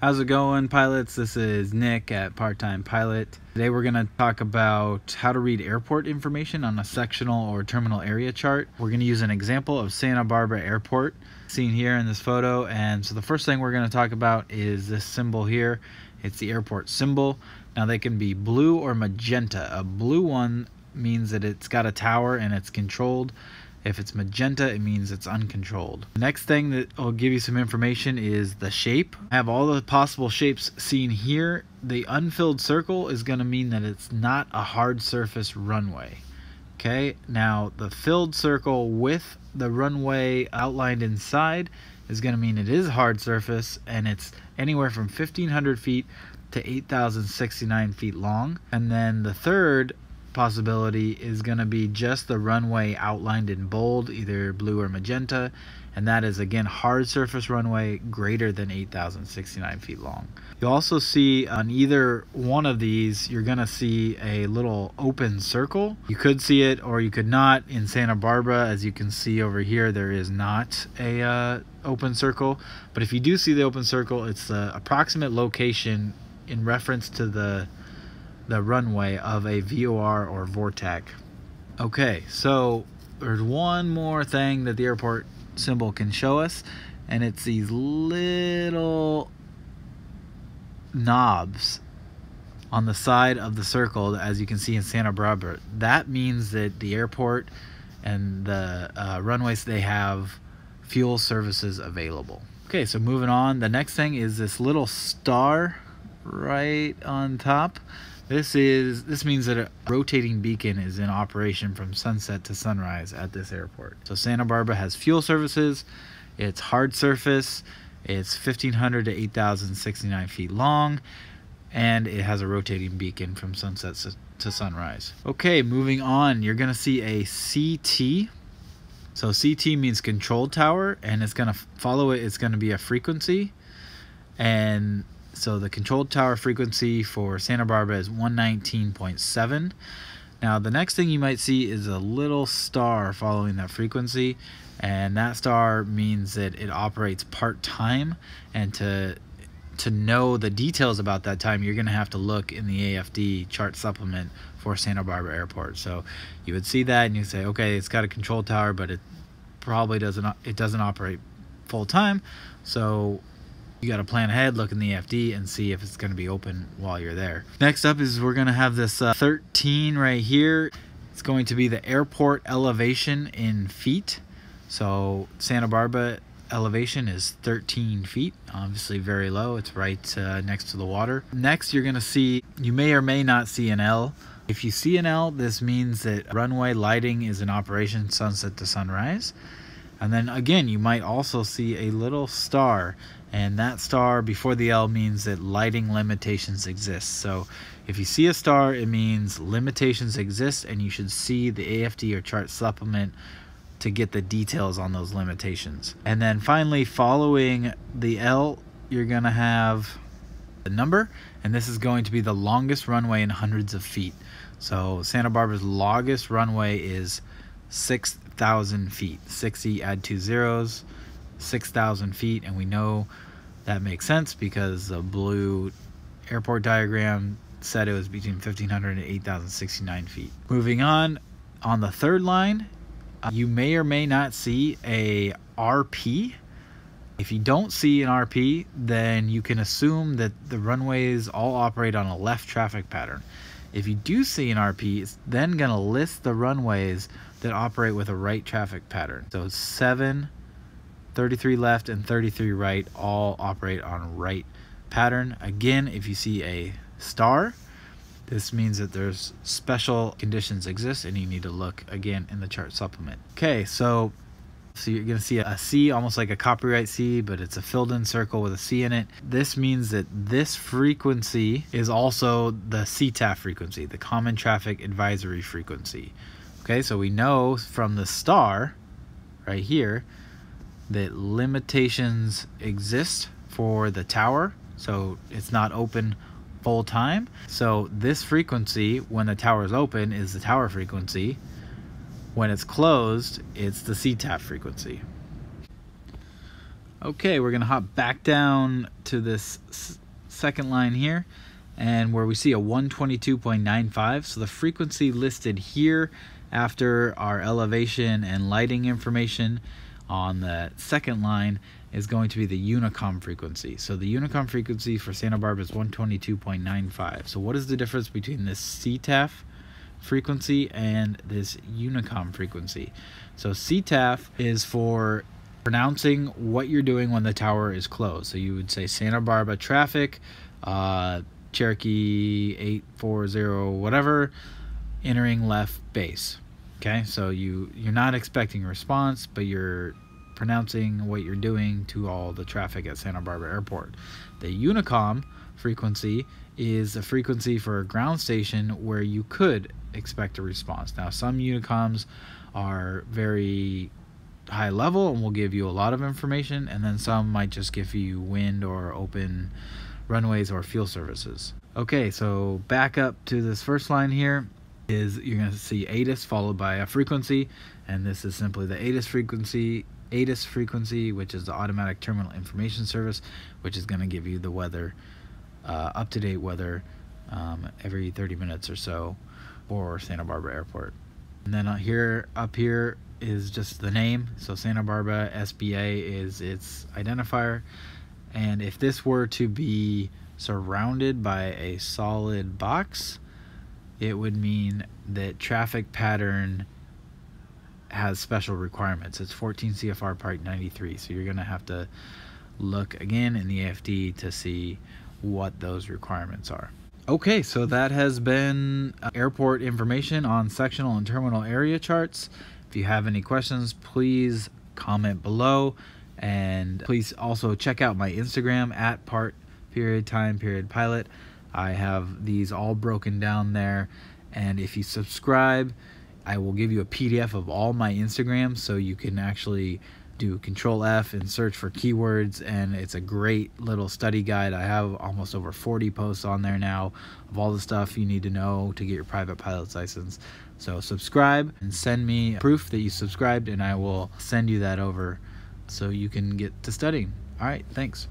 How's it going, pilots? This is Nick at Part Time Pilot. Today we're going to talk about how to read airport information on a sectional or terminal area chart. We're going to use an example of Santa Barbara Airport seen here in this photo. And so the first thing we're going to talk about is this symbol here. It's the airport symbol. Now they can be blue or magenta. A blue one means that it's got a tower and it's controlled if it's magenta, it means it's uncontrolled. The next thing that will give you some information is the shape. I have all the possible shapes seen here. The unfilled circle is going to mean that it's not a hard surface runway. Okay, now the filled circle with the runway outlined inside is going to mean it is hard surface and it's anywhere from 1500 feet to 8,069 feet long. And then the third possibility is going to be just the runway outlined in bold, either blue or magenta, and that is again hard surface runway greater than 8,069 feet long. You'll also see on either one of these, you're going to see a little open circle. You could see it or you could not. In Santa Barbara, as you can see over here, there is not a uh, open circle. But if you do see the open circle, it's the approximate location in reference to the the runway of a VOR or VORTAC. Okay, so there's one more thing that the airport symbol can show us, and it's these little knobs on the side of the circle, as you can see in Santa Barbara. That means that the airport and the uh, runways they have fuel services available. Okay, so moving on, the next thing is this little star right on top. This is this means that a rotating beacon is in operation from sunset to sunrise at this airport. So Santa Barbara has fuel services. It's hard surface. It's 1500 to 8069 feet long and it has a rotating beacon from sunset to sunrise. Okay, moving on, you're to see a CT. So CT means control tower and it's to follow it it's to be a frequency and so the controlled tower frequency for Santa Barbara is 119.7. Now the next thing you might see is a little star following that frequency and that star means that it operates part-time and to to know the details about that time you're going to have to look in the AFD chart supplement for Santa Barbara Airport. So you would see that and you say okay it's got a control tower but it probably doesn't it doesn't operate full time. So you got to plan ahead, look in the FD, and see if it's going to be open while you're there. Next up is we're going to have this uh, 13 right here. It's going to be the airport elevation in feet. So Santa Barbara elevation is 13 feet, obviously very low. It's right uh, next to the water. Next, you're going to see, you may or may not see an L. If you see an L, this means that runway lighting is in operation sunset to sunrise. And then again, you might also see a little star and that star before the L means that lighting limitations exist. So if you see a star, it means limitations exist and you should see the AFD or chart supplement to get the details on those limitations. And then finally, following the L, you're to have the number, and this is going to be the longest runway in hundreds of feet. So Santa Barbara's longest runway is 6,000 feet. 60 add two zeros 6,000 feet, and we know that makes sense because the blue airport diagram said it was between 1,500 and 8,069 feet. Moving on, on the third line, uh, you may or may not see a RP. If you don't see an RP, then you can assume that the runways all operate on a left traffic pattern. If you do see an RP, it's then going to list the runways that operate with a right traffic pattern. So 7, 33 left and 33 right all operate on right pattern. Again, if you see a star, this means that there's special conditions exist and you need to look again in the chart supplement. Okay, so so you're gonna see a C, almost like a copyright C, but it's a filled in circle with a C in it. This means that this frequency is also the CTAF frequency, the Common Traffic Advisory frequency. Okay, so we know from the star right here that limitations exist for the tower, so it's not open full time. So this frequency, when the tower is open, is the tower frequency. When it's closed, it's the CTAF frequency. Okay, we're gonna hop back down to this second line here and where we see a 122.95 so the frequency listed here after our elevation and lighting information on the second line is going to be the Unicom frequency. So the Unicom frequency for Santa Barbara is 122.95. So what is the difference between this CTAF frequency and this Unicom frequency? So CTAF is for pronouncing what you're doing when the tower is closed. So you would say Santa Barbara traffic, uh, Cherokee 840 whatever, entering left base. Okay, so you you're not expecting a response, but you're pronouncing what you're doing to all the traffic at Santa Barbara Airport. The Unicom frequency is a frequency for a ground station where you could expect a response. Now, some Unicoms are very high level and will give you a lot of information, and then some might just give you wind or open runways or fuel services. Okay, so back up to this first line here is you're going to see ATIS followed by a frequency, and this is simply the ATIS frequency, ATIS frequency, which is the Automatic Terminal Information Service, which is going to give you the weather, uh, up-to-date weather um, every 30 minutes or so for Santa Barbara Airport. And then uh, here, up here is just the name. So Santa Barbara SBA is its identifier. And if this were to be surrounded by a solid box, it would mean that traffic pattern has special requirements. It's 14 CFR Part 93. So you're going to have to look again in the AFD to see what those requirements are. Okay, so that has been uh, airport information on sectional and terminal area charts. If you have any questions, please comment below. And please also check out my Instagram at part period time period pilot. I have these all broken down there. And if you subscribe, I will give you a PDF of all my Instagrams so you can actually do control F and search for keywords and it's a great little study guide. I have almost over 40 posts on there now of all the stuff you need to know to get your private pilot's license. So subscribe and send me proof that you subscribed and I will send you that over so you can get to studying. All right, thanks.